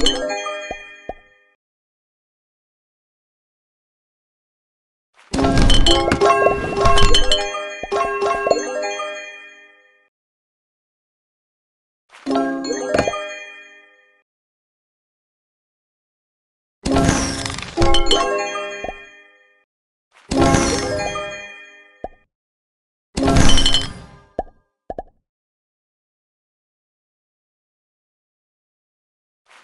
What?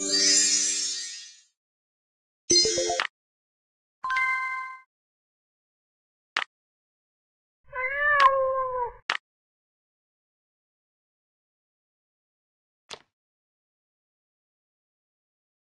you